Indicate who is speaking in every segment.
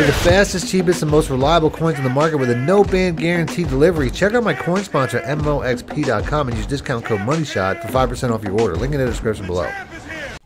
Speaker 1: For the fastest, cheapest, and most reliable coins in the market with a no ban guaranteed delivery, check out my coin sponsor, MMOEXP.com, and use discount code MONEYSHOT for 5% off your order. Link in the description below.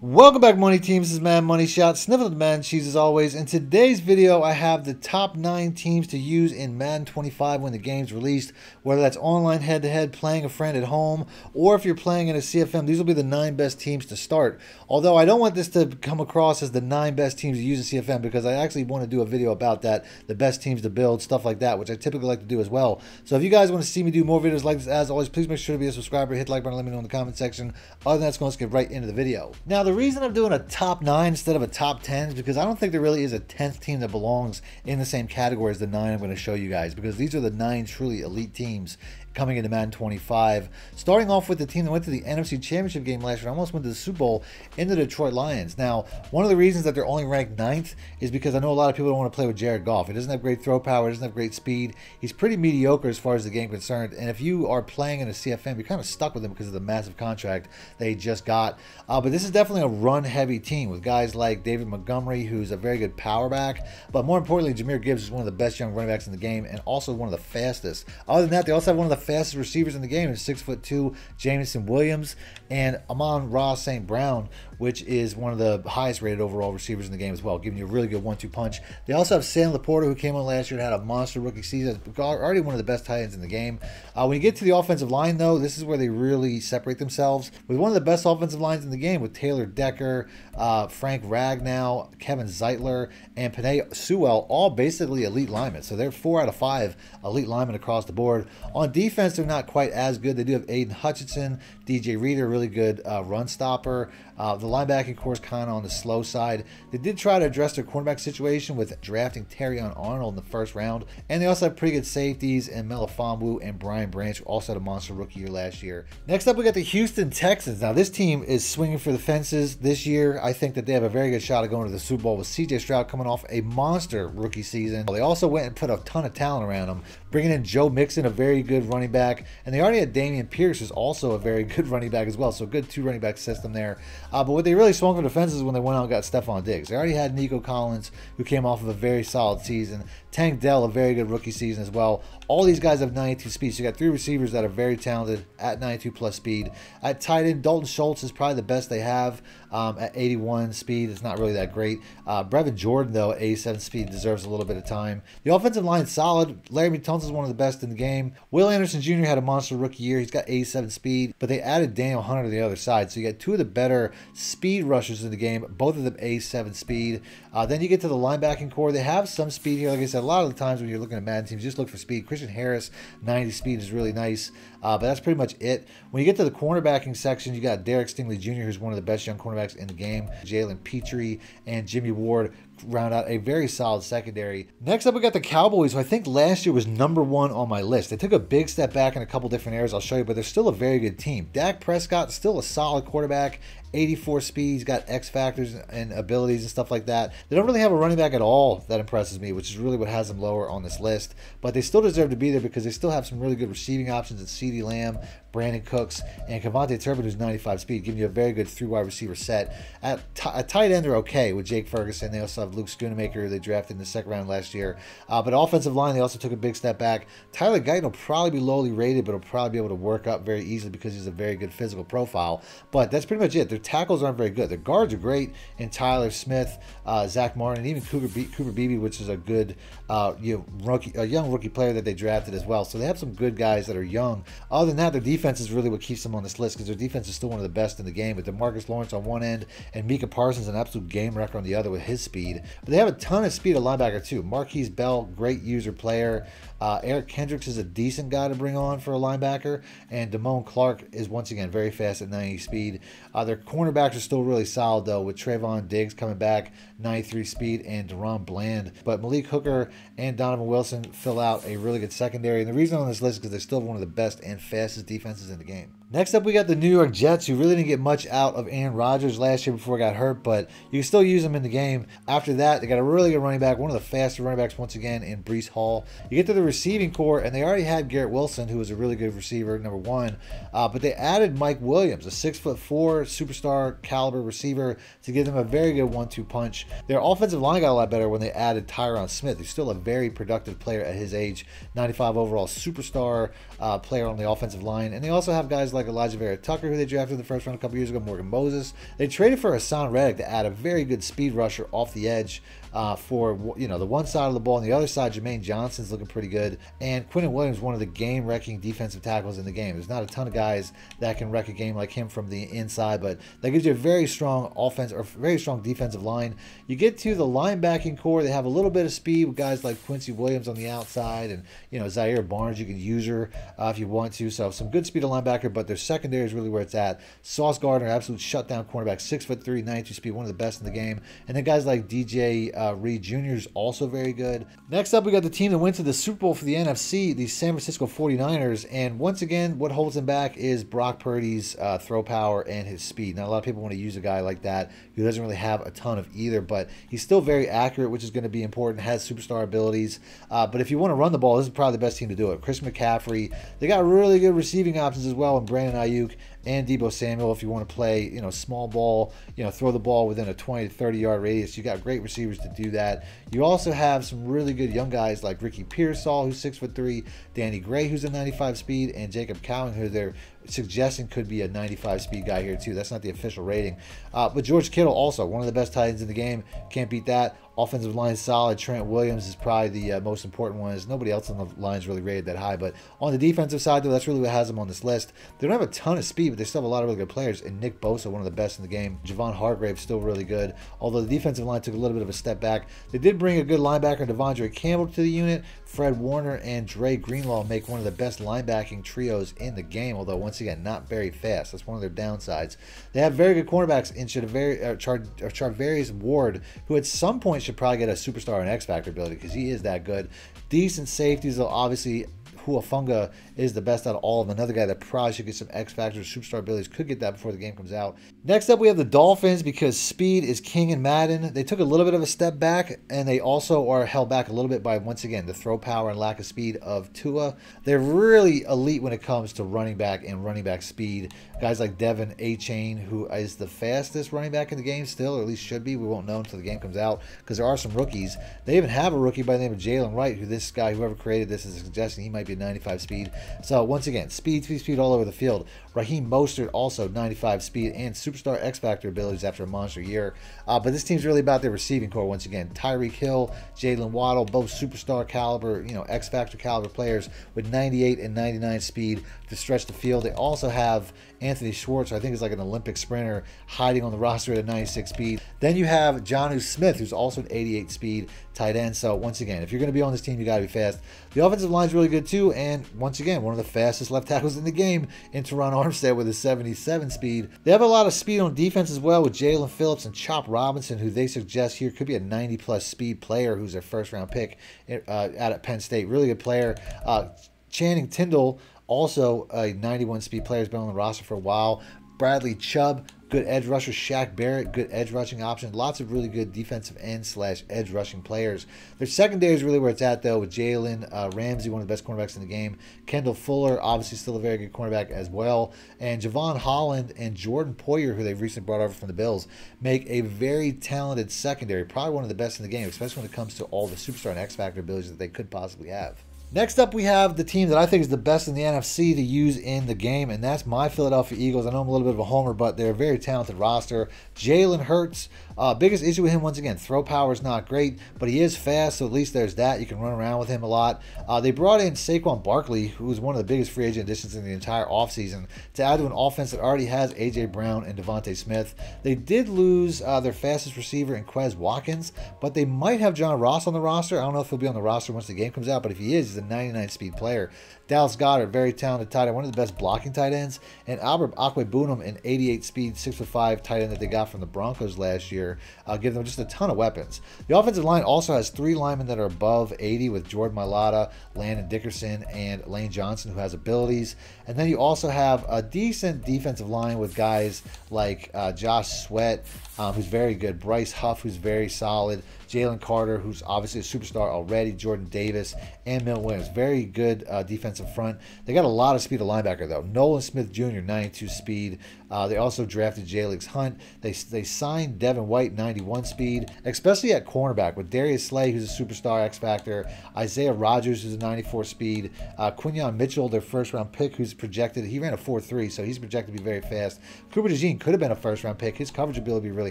Speaker 1: Welcome back, Money Teams. This is Man Money Shot, sniffing the man cheese as always. In today's video, I have the top nine teams to use in Madden 25 when the game's released, whether that's online head-to-head, playing a friend at home, or if you're playing in a CFM. These will be the nine best teams to start. Although I don't want this to come across as the nine best teams to use in CFM because I actually want to do a video about that, the best teams to build, stuff like that, which I typically like to do as well. So if you guys want to see me do more videos like this, as always, please make sure to be a subscriber, hit the like button, let me know in the comment section. Other than that, let's get right into the video. Now, the reason I'm doing a top nine instead of a top 10 is because I don't think there really is a 10th team that belongs in the same category as the nine I'm going to show you guys because these are the nine truly elite teams coming into Madden 25. Starting off with the team that went to the NFC Championship game last year, almost went to the Super Bowl in the Detroit Lions. Now, one of the reasons that they're only ranked ninth is because I know a lot of people don't want to play with Jared Goff. He doesn't have great throw power, he doesn't have great speed. He's pretty mediocre as far as the game concerned. And if you are playing in a CFM, you're kind of stuck with him because of the massive contract they just got. Uh, but this is definitely a run-heavy team with guys like David Montgomery, who's a very good power back. But more importantly, Jahmyr Gibbs is one of the best young running backs in the game and also one of the fastest. Other than that, they also have one of the fastest receivers in the game is six foot two Jameson Williams and Amon-Ra St. Brown, which is one of the highest rated overall receivers in the game as well, giving you a really good one-two punch. They also have Sam LaPorta, who came on last year and had a monster rookie season, already one of the best tight ends in the game. Uh, when you get to the offensive line, though, this is where they really separate themselves with one of the best offensive lines in the game with Taylor Decker, uh, Frank Ragnow, Kevin Zeitler, and Penei Sewell, all basically elite linemen. So they're four out of five elite linemen across the board. On defense, they're not quite as good. They do have Aidan Hutchinson, DJ Reader, really good uh, run stopper. Uh, the linebacking core is kind of on the slow side. They did try to address their cornerback situation with drafting Terrion Arnold in the first round, and they also have pretty good safeties in Melifonwu and Brian Branch, also had a monster rookie year last year. Next up, we got the Houston Texans. Now, this team is swinging for the fences this year. I think that they have a very good shot of going to the Super Bowl with CJ Stroud coming off a monster rookie season. They also went and put a ton of talent around him, bringing in Joe Mixon, a very good running back, and they already had Dameon Pierce, who's also a very good running back as well. So good two running back system there. Uh, but what they really swung for the fences when they went out and got Stefon Diggs. They already had Nico Collins, who came off of a very solid season. Tank Dell, a very good rookie season as well. All these guys have 92 speed. So you got three receivers that are very talented at 92 plus speed. At tight end, Dalton Schultz is probably the best they have um, at 81 speed. It's not really that great. Uh, Brevin Jordan, though, at 87 speed, deserves a little bit of time. The offensive line solid. Tunsil is one of the best in the game. Will Anderson Jr. had a monster rookie year. He's got 87 speed, but they added Danielle Hunter to the other side. So you got two of the better speed rushers in the game, both of them A7 speed. Uh, then you get to the linebacking core. They have some speed here. Like I said, a lot of the times when you're looking at Madden teams, just look for speed. Christian Harris, 90 speed is really nice, uh, but that's pretty much it. When you get to the cornerbacking section, you got Derek Stingley Jr., who's one of the best young cornerbacks in the game. Jalen Pitre and Jimmy Ward round out a very solid secondary. Next up, we got the Cowboys, who I think last year was number one on my list. They took a big step back in a couple different areas I'll show you, but they're still a very good team. Dak Prescott, still a solid quarterback, 84 speed. He's got X factors and abilities and stuff like that. They don't really have a running back at all that impresses me, which is really what has them lower on this list. But they still deserve to be there because they still have some really good receiving options at CeeDee Lamb, Brandin Cooks, and KaVontae Turpin, who's 95 speed, giving you a very good three wide receiver set. At, at tight end, they're okay with Jake Ferguson. They also have Luke Schoonmaker, they drafted in the second round last year. Uh, but offensive line, they also took a big step back. Tyler Guyton will probably be lowly rated, but he'll probably be able to work up very easily because he's a very good physical profile. But that's pretty much it. Their tackles aren't very good Their guards are great in Tyler Smith, uh, Zack Martin, and even Cooper, Be- Cooper Beebe, which is a good uh, you know, rookie, a young rookie player that they drafted as well. So they have some good guys that are young. Other than that, their defense is really what keeps them on this list because their defense is still one of the best in the game with DeMarcus Lawrence on one end and Micah Parsons, an absolute game wrecker on the other with his speed. But they have a ton of speed at linebacker too. Markquese Bell, great user player. Uh, Eric Kendricks is a decent guy to bring on for a linebacker, and Damone Clark is once again very fast at 90 speed. Uh, their cornerbacks are still really solid though, with Trevon Diggs coming back, 93 speed, and DaRon Bland. But Malik Hooker and Donovan Wilson fill out a really good secondary. And the reason on this list is because they're still one of the best and fastest defenses in the game. Next up, we got the New York Jets, who really didn't get much out of Aaron Rodgers last year before he got hurt, but you can still use him in the game. After that, they got a really good running back, one of the fastest running backs once again in Breece Hall. You get to the receiving core, and they already had Garrett Wilson, who was a really good receiver, number one, uh, but they added Mike Williams, a six foot four superstar caliber receiver, to give them a very good one two punch. Their offensive line got a lot better when they added Tyron Smith, who's still a very productive player at his age, 95 overall superstar uh, player on the offensive line, and they also have guys like Alijah Vera Tucker who they drafted in the first round a couple years ago, Morgan Moses. They traded for Haason Reddick to add a very good speed rusher off the edge uh, for you know the one side of the ball, and the other side, Jermaine Johnson's looking pretty good, and Quinnen Williams, one of the game-wrecking defensive tackles in the game. There's not a ton of guys that can wreck a game like him from the inside, but that gives you a very strong offense or very strong defensive line. You get to the linebacking core; they have a little bit of speed with guys like Quincy Williams on the outside, and you know Zaire Barnes. You can use her uh, if you want to. So some good speed of linebacker, but their secondary is really where it's at. Sauce Gardner, absolute shutdown cornerback, six foot three, 92 speed, one of the best in the game, and then guys like DJ uh, Reed Jr. is also very good. Next up, we got the team that went to the Super Bowl for the NFC, the San Francisco 49ers. And once again, what holds them back is Brock Purdy's uh, throw power and his speed. Now, a lot of people want to use a guy like that who doesn't really have a ton of either, but he's still very accurate, which is going to be important, has superstar abilities. Uh, but if you want to run the ball, this is probably the best team to do it. Chris McCaffrey, they got really good receiving options as well, and Brandon Aiyuk and Deebo Samuel if you want to play, you know, small ball, you know, throw the ball within a 20 to 30 yard radius. You got great receivers to do that. You also have some really good young guys like Ricky Pearsall, who's six foot three, Danny Gray, who's a 95 speed, and Jacob Cowing, who they're suggesting could be a 95 speed guy here too. That's not the official rating, uh, but George Kittle also one of the best tight ends in the game. Can't beat that. Offensive line solid. Trent Williams is probably the uh, most important one. Is nobody else on the line is really rated that high. But on the defensive side, though, that's really what has them on this list. They don't have a ton of speed, but they still have a lot of really good players. And Nick Bosa, one of the best in the game. Javon Hargrave still really good. Although the defensive line took a little bit of a step back. They did bring a good linebacker, De'Vondre Campbell, to the unit. Fred Warner and Dre Greenlaw make one of the best linebacking trios in the game. Although once again, not very fast. That's one of their downsides. They have very good cornerbacks in uh, Charvarius Ward, who at some point should probably get a superstar and X Factor ability because he is that good. Decent safeties, obviously Hufanga is the best out of all of them. Another guy that probably should get some X Factor superstar abilities. Could get that before the game comes out. Next up, we have the Dolphins because speed is king in Madden. They took a little bit of a step back, and they also are held back a little bit by, once again, the throw power and lack of speed of Tua. They're really elite when it comes to running back and running back speed. Guys like De'Von Achane, who is the fastest running back in the game still, or at least should be. We won't know until the game comes out because there are some rookies. They even have a rookie by the name of Jaylen Wright, who this guy, whoever created this, is suggesting he might be 95 speed. So once again, speed, speed, speed all over the field. Raheem Mostert also 95 speed and superstar X Factor abilities after a monster year. Uh, but this team's really about their receiving core once again. Tyreek Hill, Jaylen Waddle, both superstar caliber, you know, X Factor caliber players with 98 and 99 speed to stretch the field. They also have Anthony Schwartz, I think is like an Olympic sprinter, hiding on the roster at a 96 speed. Then you have Jonnu Smith, who's also an 88 speed tight end. So once again, if you're going to be on this team, you got to be fast. The offensive line is really good too, and once again, one of the fastest left tackles in the game in Terron Armstead with a 77 speed. They have a lot of speed on defense as well with Jaelan Phillips and Chop Robinson, who they suggest here could be a 90 plus speed player who's their first round pick uh, out at Penn State. Really good player. Uh, Channing Tindall, also a 91 speed player, has been on the roster for a while. Bradley Chubb, good edge rusher. Shaq Barrett, good edge rushing option. Lots of really good defensive end slash edge rushing players. Their secondary is really where it's at, though, with Jalen uh, Ramsey, one of the best cornerbacks in the game. Kendall Fuller, obviously still a very good cornerback as well. And Jevon Holland and Jordan Poyer, who they've recently brought over from the Bills, make a very talented secondary. Probably one of the best in the game, especially when it comes to all the superstar and X Factor abilities that they could possibly have. Next up, we have the team that I think is the best in the NFC to use in the game, and that's my Philadelphia Eagles. I know I'm a little bit of a homer, but they're a very talented roster. Jalen Hurts, uh, biggest issue with him, once again, throw power is not great, but he is fast, so at least there's that. You can run around with him a lot. Uh, they brought in Saquon Barkley, who was one of the biggest free agent additions in the entire offseason, to add to an offense that already has A.J. Brown and DeVonta Smith. They did lose uh, their fastest receiver in Quez Watkins, but they might have John Ross on the roster. I don't know if he'll be on the roster once the game comes out, but if he is, a 99 speed player. Dallas Goedert, very talented tight end, one of the best blocking tight ends, and Albert Okwuegbunam, an 88 speed, 6'5 tight end that they got from the Broncos last year, uh, give them just a ton of weapons. The offensive line also has three linemen that are above 80 with Jordan Mailata, Landon Dickerson, and Lane Johnson, who has abilities. And then you also have a decent defensive line with guys like uh, Josh Sweat, um, who's very good, Bryce Huff, who's very solid, Jalen Carter, who's obviously a superstar already, Jordan Davis, and Milton Williams. Very good uh, defensive front. They got a lot of speed of linebacker, though. Nolan Smith Jr., 92 speed. Uh, they also drafted Jalyx Hunt. They, they signed Devin White, 91 speed, especially at cornerback with Darius Slay, who's a superstar X Factor, Isaiah Rodgers, who's a 94 speed, uh, Quinyon Mitchell, their first round pick, who's projected, he ran a 4 3, so he's projected to be very fast. Cooper DeJean could have been a first round pick. His coverage ability be really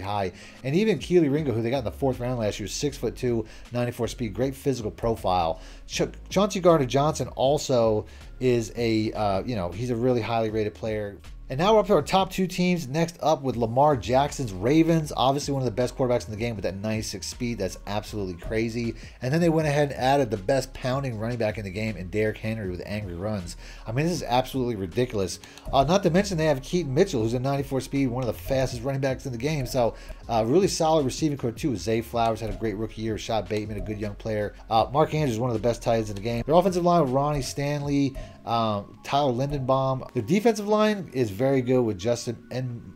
Speaker 1: high. And even Kelee Ringo, who they got in the fourth round last year, six foot two, 94 speed, great physical profile. Ch- Chauncey Gardner Johnson also is a, uh, you know, he's a really highly rated player. And now we're up to our top two teams. Next up with Lamar Jackson's Ravens. Obviously, one of the best quarterbacks in the game with that 96 speed. That's absolutely crazy. And then they went ahead and added the best pounding running back in the game in Derrick Henry with angry runs. I mean, this is absolutely ridiculous. Uh, not to mention, they have Keaton Mitchell, who's a 94 speed, one of the fastest running backs in the game. So, uh, really solid receiving core, too. Zay Flowers had a great rookie year. Rashod Bateman, a good young player. Uh, Mark Andrews, is one of the best tight ends in the game. Their offensive line with Ronnie Stanley, um, Tyler Linderbaum. The defensive line is very good with Justin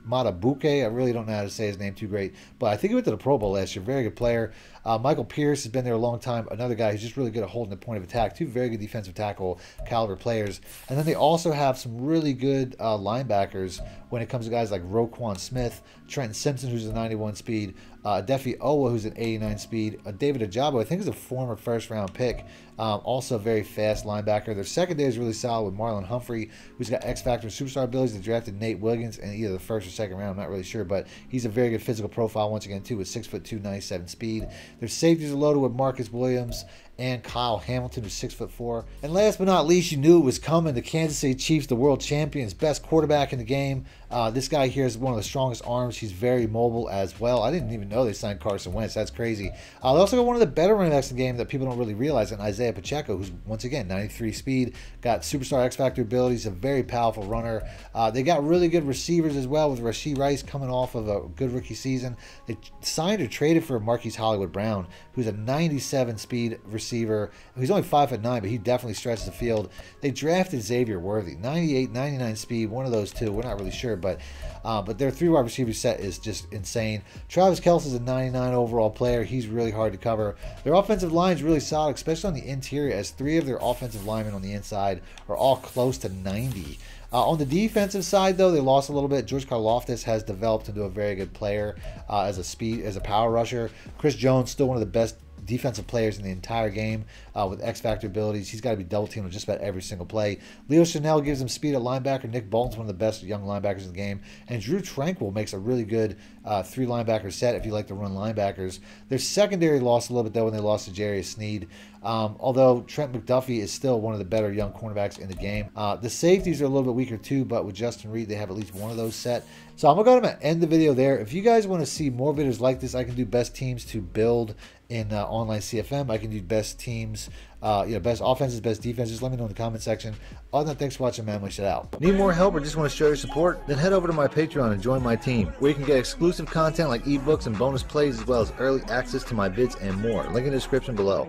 Speaker 1: Madubuike. I really don't know how to say his name too great, but I think he went to the Pro Bowl last year. Very good player. Uh, Michael Pierce has been there a long time. Another guy who's just really good at holding the point of attack. Two very good defensive tackle caliber players. And then they also have some really good uh, linebackers when it comes to guys like Roquan Smith, Trenton Simpson, who's a 91 speed, uh, Defi Owa, who's an 89 speed, uh, David Ojabo, I think is a former first round pick, um, also a very fast linebacker. Their secondary is really solid with Marlon Humphrey, who's got X Factor superstar abilities. They drafted Nate Wiggins in either the first or second round, I'm not really sure, but he's a very good physical profile once again, too, with 6'2, 97 speed. Their safeties are loaded with Marcus Williams and Kyle Hamilton, who's six foot four. And last but not least, you knew it was coming. The Kansas City Chiefs, the world champions, best quarterback in the game. Uh, this guy here is one of the strongest arms. He's very mobile as well. I didn't even know they signed Carson Wentz. That's crazy. Uh, they also got one of the better running backs in the game that people don't really realize, and Isaiah Pacheco, who's once again 93 speed, got superstar X Factor abilities, a very powerful runner. Uh, they got really good receivers as well with Rashee Rice coming off of a good rookie season. They signed or traded for Marquise Hollywood Brown, who's a 97 speed receiver. He's only five foot nine, but he definitely stretches the field. They drafted Xavier Worthy, 98, 99 speed, one of those two. We're not really sure, but uh, but their three wide receiver set is just insane. Travis Kelce is a 99 overall player. He's really hard to cover. Their offensive line is really solid, especially on the interior, as three of their offensive linemen on the inside are all close to 90. Uh, on the defensive side, though, they lost a little bit. George Karlaftis has developed into a very good player uh, as a speed, as a power rusher. Chris Jones, still one of the best defensive players in the entire game uh, with X Factor abilities. He's got to be double teamed on just about every single play. Leo Chenal gives him speed at linebacker. Nick Bolton's one of the best young linebackers in the game. And Drue Tranquill makes a really good uh, three linebacker set if you like to run linebackers. Their secondary lost a little bit, though, when they lost to Jarius Sneed. Um, although Trent McDuffie is still one of the better young cornerbacks in the game. Uh, the safeties are a little bit weaker, too, but with Justin Reid, they have at least one of those set. So I'm going to end the video there. If you guys want to see more videos like this, I can do best teams to build in uh, online CFM. I can do best teams, uh, you know, best offenses, best defenses. Let me know in the comment section. Other than that, thanks for watching, man. We shout out. Need more help or just want to show your support? Then head over to my Patreon and join my team, where you can get exclusive content like ebooks and bonus plays, as well as early access to my vids and more. Link in the description below.